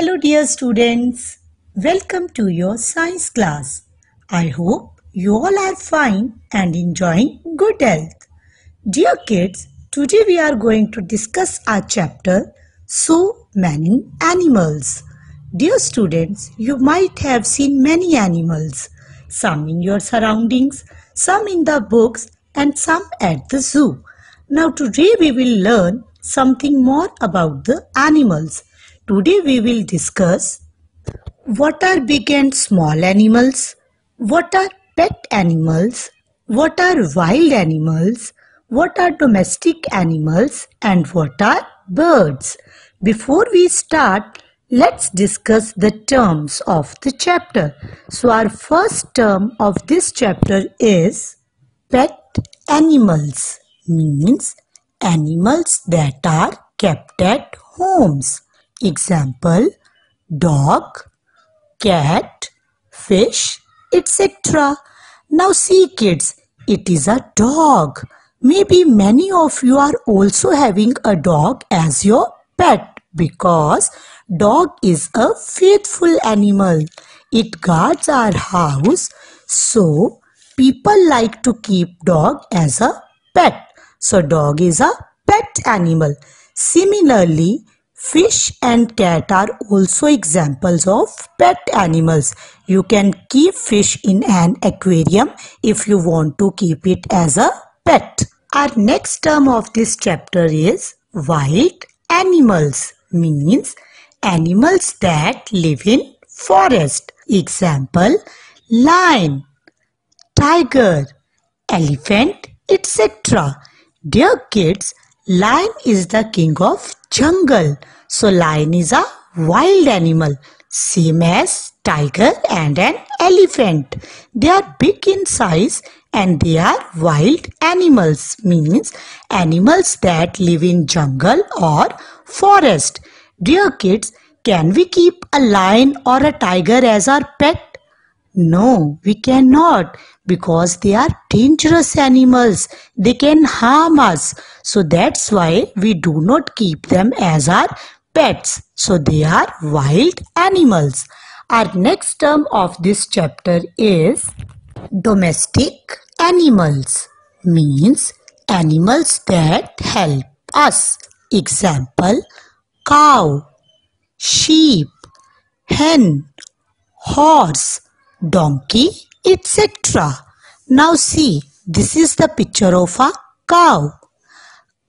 Hello dear students, welcome to your science class. I hope you all are fine and enjoying good health. Dear kids, today we are going to discuss our chapter So Many Animals. Dear students, you might have seen many animals, some in your surroundings, some in the books and some at the zoo. Now today we will learn something more about the animals. Today we will discuss what are big and small animals, what are pet animals, what are wild animals, what are domestic animals and what are birds. Before we start, let's discuss the terms of the chapter. So our first term of this chapter is pet animals means animals that are kept at homes. Example, dog, cat, fish, etc. Now see kids, it is a dog. Maybe many of you are also having a dog as your pet because dog is a faithful animal. It guards our house so people like to keep dog as a pet. So dog is a pet animal. Similarly, fish and cat are also examples of pet animals. You can keep fish in an aquarium if you want to keep it as a pet. Our next term of this chapter is wild animals means animals that live in forest. Example, lion, tiger, elephant, etc. Dear kids, lion is the king of jungle. So lion is a wild animal, same as tiger and an elephant. They are big in size and they are wild animals, means animals that live in jungle or forest. Dear kids, can we keep a lion or a tiger as our pet? No, we cannot because they are dangerous animals. They can harm us. So that's why we do not keep them as our pets. So they are wild animals. Our next term of this chapter is domestic animals. Means animals that help us. Example, cow, sheep, hen, horse, donkey, etc. Now see, this is the picture of a cow.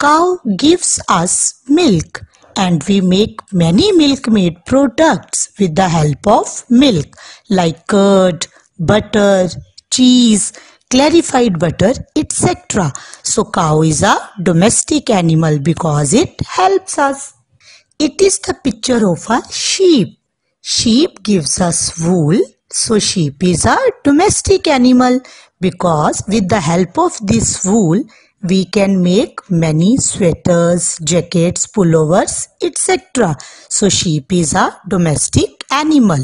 Cow gives us milk and we make many milk-made products with the help of milk like curd, butter, cheese, clarified butter, etc. So cow is a domestic animal because it helps us. It is the picture of a sheep. Sheep gives us wool so sheep is a domestic animal because with the help of this wool we can make many sweaters, jackets, pullovers, etc. So sheep is a domestic animal.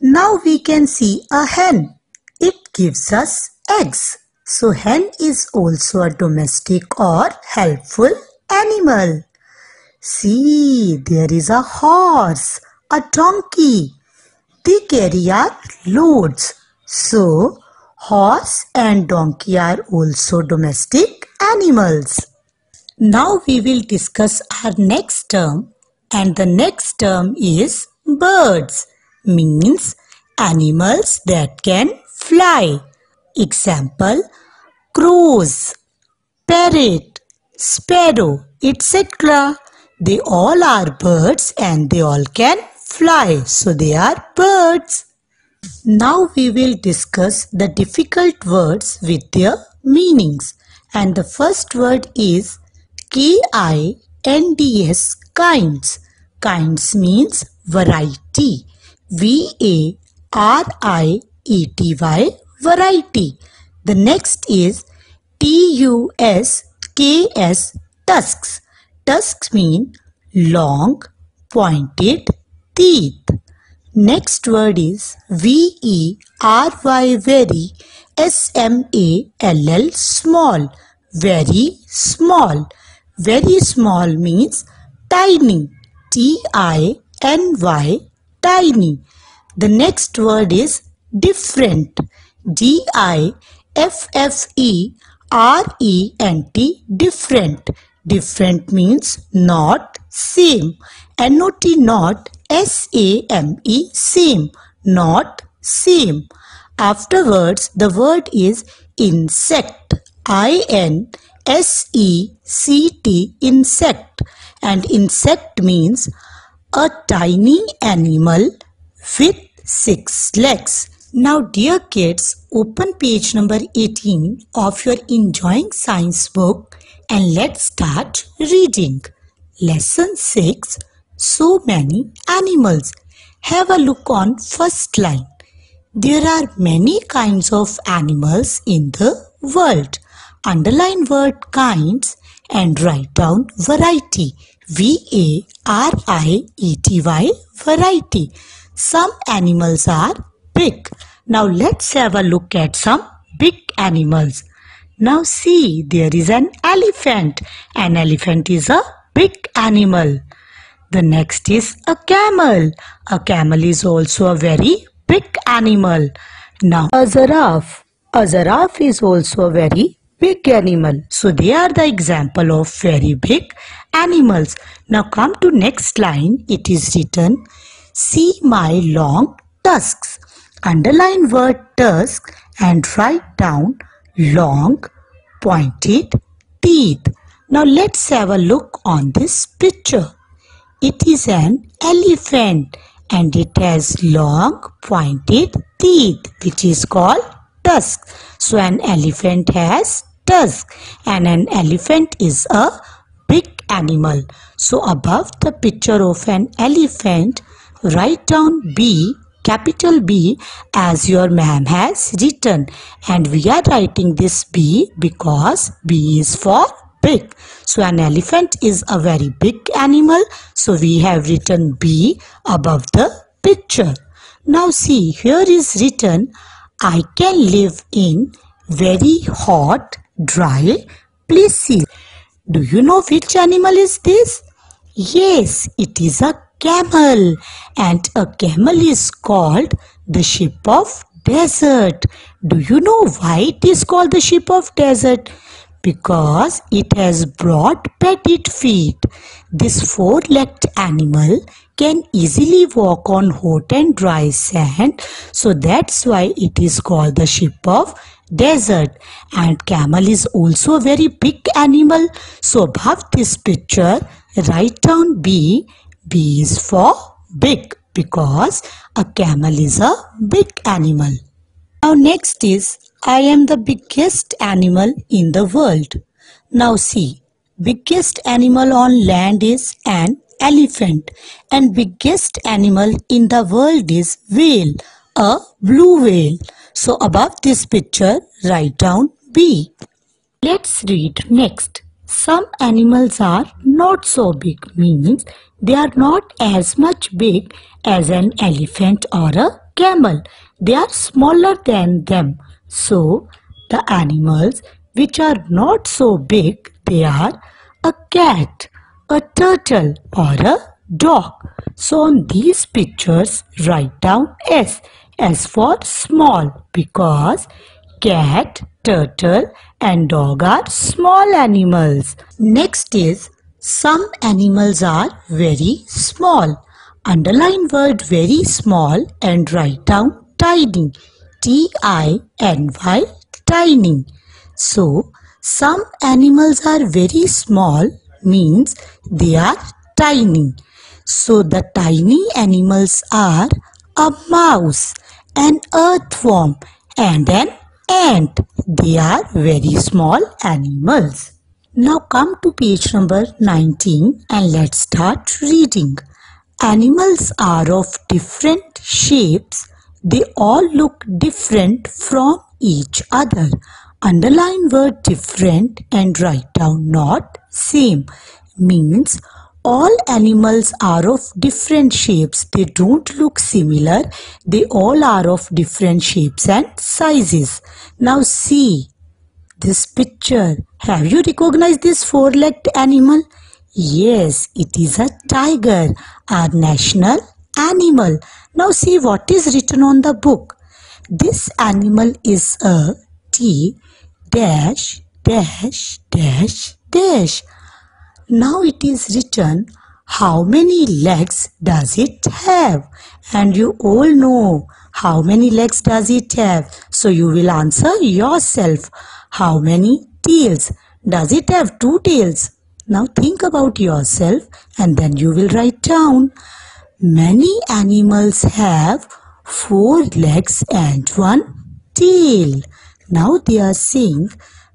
Now we can see a hen. It gives us eggs. So hen is also a domestic or helpful animal. See, there is a horse, a donkey, they carry our loads. So, horse and donkey are also domestic animals. Now we will discuss our next term and the next term is birds means animals that can fly. Example crows, parrot, sparrow, etc. They all are birds and they all can fly. So they are birds. Now we will discuss the difficult words with their meanings. And the first word is K-I-N-D-S, kinds. Kinds means variety. V-A-R-I-E-T-Y, variety. The next is T-U-S-K-S, tusks. Tusks mean long, pointed, teeth. Next word is V-E-R-Y, very, S-M-A-L-L, small, very small. Very small means tiny, T-I-N-Y. N-Y, tiny. The next word is different. D-I-F-F-E-R-E-N-T, different. Different means not same. N-O-T, not, S-A-M-E, same. Not same. Afterwards, the word is insect. I-N-S-E-C-T, insect. And insect means a tiny animal with six legs. Now dear kids, open page number 18 of your Enjoying Science book and let's start reading. Lesson 6 So many animals. Have a look on first line. There are many kinds of animals in the world. Underline word kinds and write down variety. V-A-R-I-E-T-Y variety. Some animals are big. Now let's have a look at some big animals. Now see, there is an elephant. An elephant is a big animal. The next is a camel. A camel is also a very big animal. Now a giraffe. A giraffe is also a very big animal. So they are the example of very big animals. Now come to next line. It is written, see my long tusks. Underline word tusk and write down long pointed teeth. Now let's have a look on this picture. It is an elephant and it has long pointed teeth which is called tusk. So an elephant has tusk and an elephant is a big animal. So above the picture of an elephant write down B capital B as your ma'am has written and we are writing this B because B is for big. So an elephant is a very big animal. So we have written B above the picture. Now see here is written I can live in very hot dry places. Do you know which animal is this? Yes, it is a camel and a camel is called the ship of desert. Do you know why it is called the ship of desert? Because it has broad padded feet. This four-legged animal can easily walk on hot and dry sand. So that's why it is called the ship of desert. And camel is also a very big animal. So above this picture, write down B. B is for big because a camel is a big animal. Now next is I am the biggest animal in the world. Now see, biggest animal on land is an elephant and biggest animal in the world is whale, a blue whale. So above this picture, write down B. Let's read next. Some animals are not so big means they are not as much big as an elephant or a camel. They are smaller than them. So the animals which are not so big, they are a cat, a turtle or a dog. So on these pictures, write down S. S for small because cat, turtle and dog are small animals. Next is some animals are very small. Underline word very small and write down tiny. T-I-N-Y, tiny. So, some animals are very small means they are tiny. So the tiny animals are a mouse, an earthworm and an ant. They are very small animals. Now come to page number 19 and let's start reading. Animals are of different shapes. They all look different from each other. Underline word different and write down not same means all animals are of different shapes. They don't look similar. They all are of different shapes and sizes. Now see this picture. Have you recognized this four-legged animal? Yes, it is a tiger, our national animal. Now see what is written on the book. This animal is a T dash dash dash dash. Now it is written how many legs does it have? And you all know how many legs does it have. So you will answer yourself. How many tails? Does it have two tails? Now think about yourself and then you will write down. Many animals have four legs and one tail. Now they are saying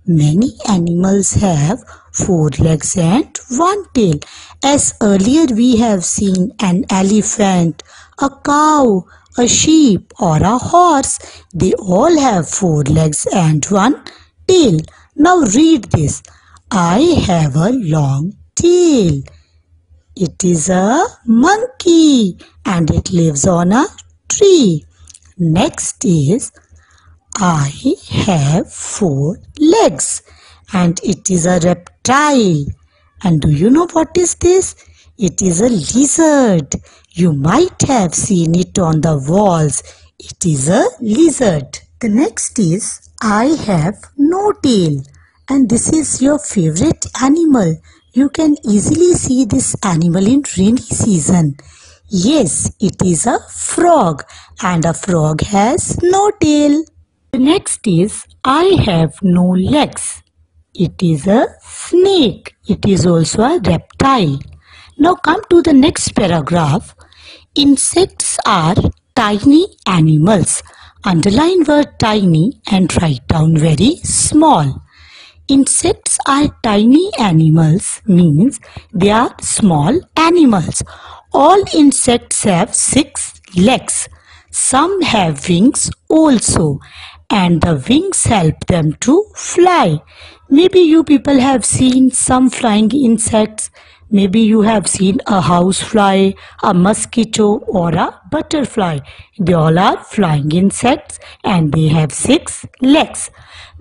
many animals have four legs and one tail. As earlier we have seen an elephant, a cow, a sheep or a horse. They all have four legs and one tail. Now read this. I have a long tail. It is a monkey and it lives on a tree. Next is I have four legs and it is a reptile. And do you know what is this? It is a lizard. You might have seen it on the walls. It is a lizard. The next is I have no tail and this is your favorite animal. You can easily see this animal in rainy season. Yes, it is a frog and a frog has no tail. The next is I have no legs. It is a snake. It is also a reptile. Now come to the next paragraph. Insects are tiny animals. Underline word tiny and write down very small. Insects are tiny animals means they are small animals. All insects have six legs. Some have wings also and the wings help them to fly. Maybe you people have seen some flying insects. Maybe you have seen a housefly, a mosquito or a butterfly. They all are flying insects and they have six legs.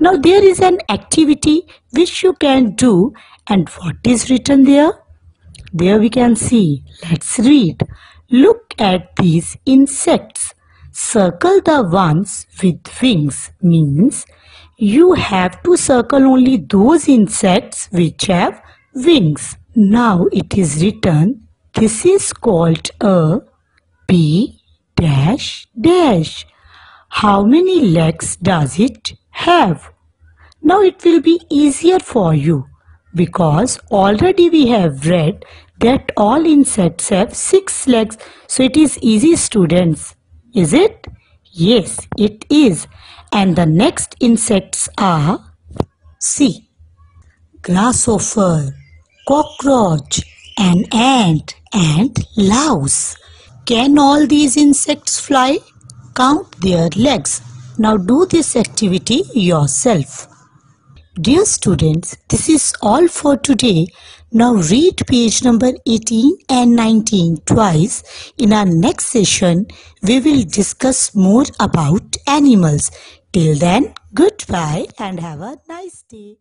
Now there is an activity which you can do and what is written there? There we can see. Let's read. Look at these insects. Circle the ones with wings means you have to circle only those insects which have wings. Now it is written this is called a bee dash dash. How many legs does it have? Now it will be easier for you because already we have read that all insects have six legs. So it is easy students. Is it? Yes, it is. And the next insects are C. Grasshopper, cockroach, an ant and louse. Can all these insects fly? Count their legs. Now do this activity yourself. Dear students, this is all for today. Now read page number 18 and 19 twice. In our next session, we will discuss more about animals. Till then, goodbye and have a nice day.